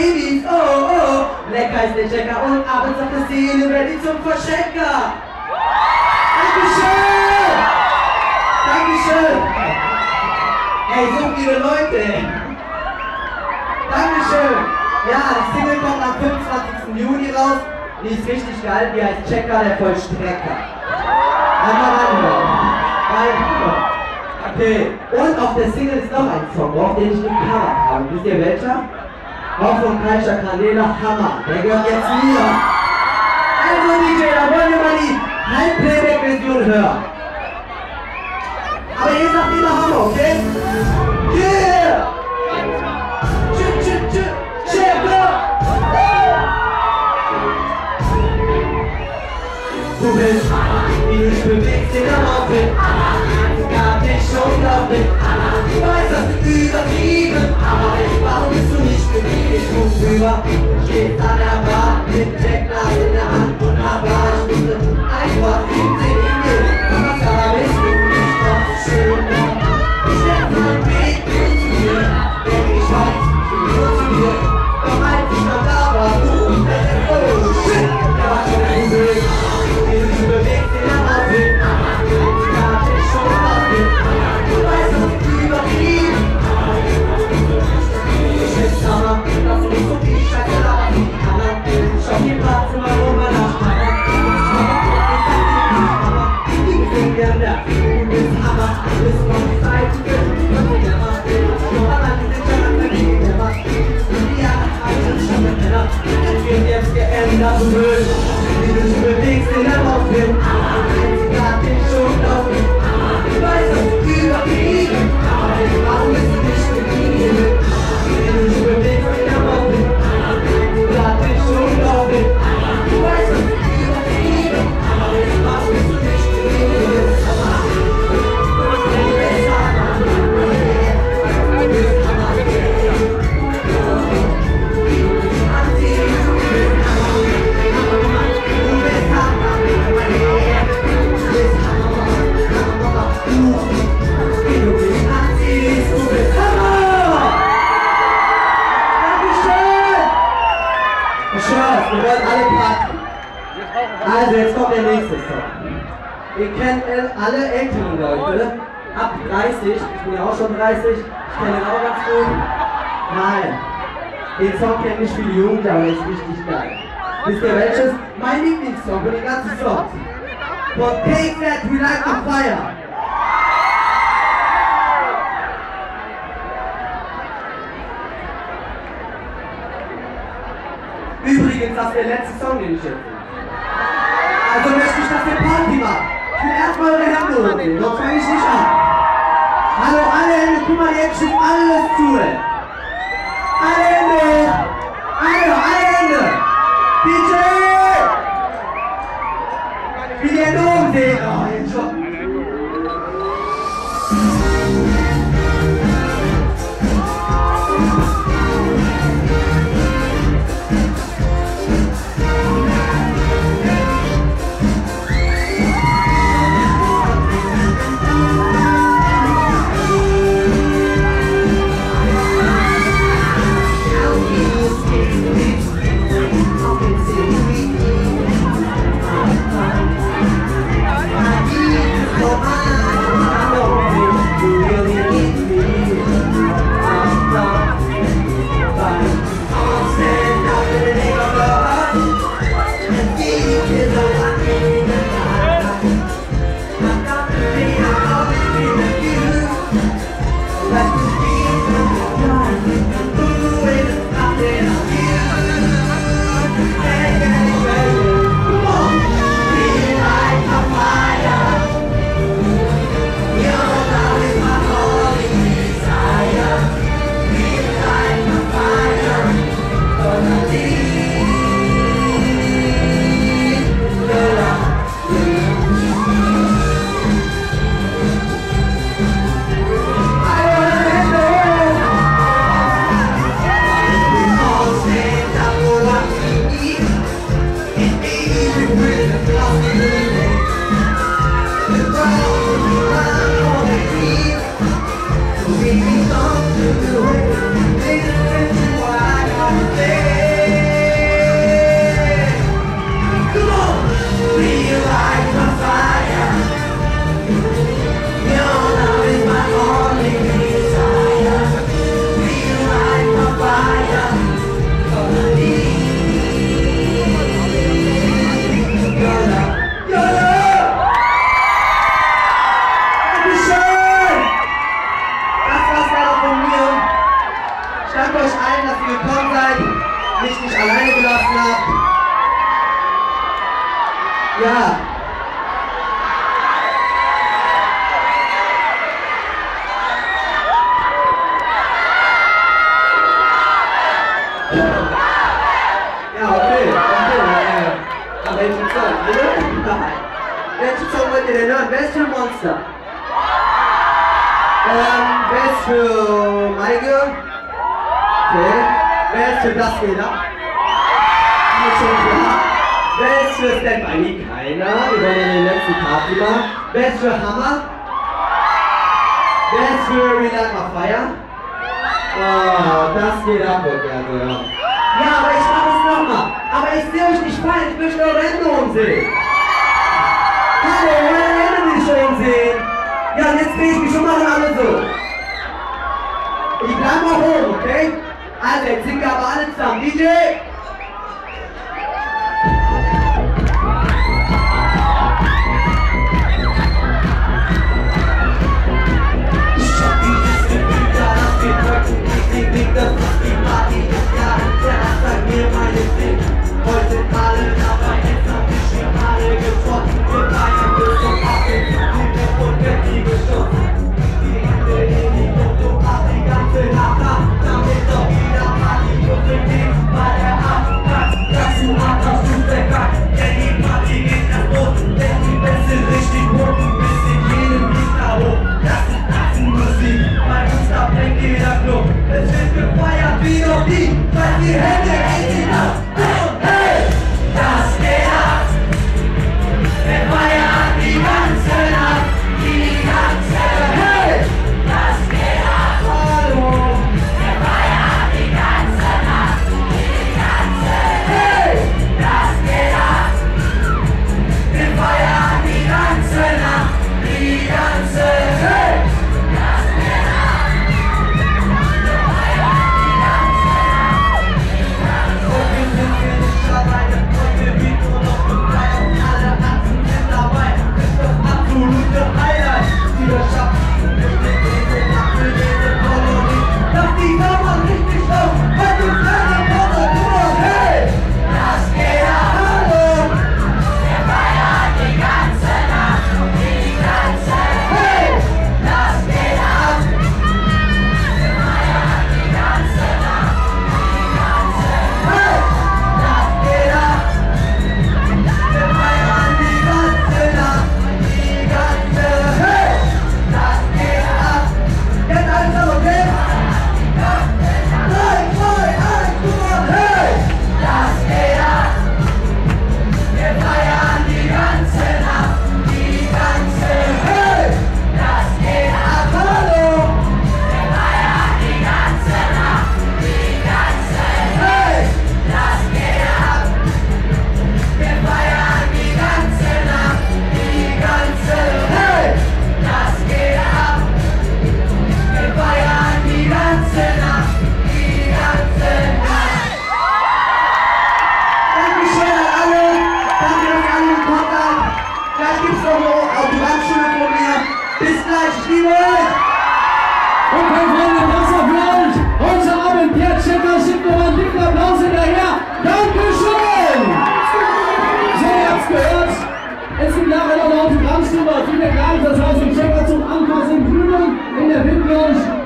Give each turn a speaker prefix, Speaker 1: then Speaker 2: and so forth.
Speaker 1: Babys, oh, oh. Lecker ist der Checker und abends auf der Szene ready zum Verstecker. Dankeschön! Dankeschön! Ey, so viele Leute! Dankeschön! Ja, die Single kommt am 25. Juni raus. Die ist richtig geil, die heißt Checker der Vollstrecker. Einmal reinhören. Reinhören. Okay, und auf der Single ist noch ein Song drauf, den ich gecovert habe. Wisst ihr welcher? Kaiser Kanela Hammer. Der gehört jetzt mir. Also DJ, da wollen wir mal die Halbplayback-Version hören. Aber ihr sagt immer Hammer, okay? Yeah! Tschü, tschü, tschü, Checker! Du bist, wie du dich bewegst in der up, get out wird jetzt geändert, du willst, wie du dich bewegst in der Aufwind. Ihr kennt alle älteren Leute, ab 30, ich bin ja auch schon 30, ich kenne den auch ganz gut. Nein, den Song kennen nicht viele Jugend, aber der ist richtig geil. Wisst ihr welches? Mein Lieblingssong für den ganzen Song. Von Take That We Like the Fire. Übrigens, das ist der letzte Song, den ich jetzt. Also möchte ich, dass ihr Party macht. Will erstmal eure Hände hochnehmen, sonst fange ich nicht an. Hallo, alle guck mal, jetzt steht alles zu. Überall. Welchen Song wollt ihr denn hören? Wer ist für Monster? Ähm, wer ist für Maike? Okay. Wer ist für Blassfeder? Wer ist für Standby? Keiner. Wir werden den letzten Part wieder. Wer ist für Hammer? Wer ist für Relight My Fire? Oh, das geht ab okay, also, gerne. Ja, aber ich mache es nochmal. Aber ich sehe euch nicht falsch, Ich möchte eure Änderungen sehen. Schön, wie schön sehen. Ja, jetzt drehe ich mich schon mal alle so. Ich bleib mal hoch, okay? Also, jetzt singen aber alle zusammen. DJ! Nein, das heißt, ich stelle zum
Speaker 2: Anpassen Grünen in der Windwurst.